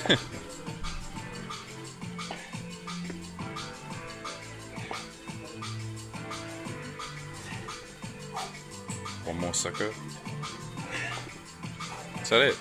One more sucker. Is that it?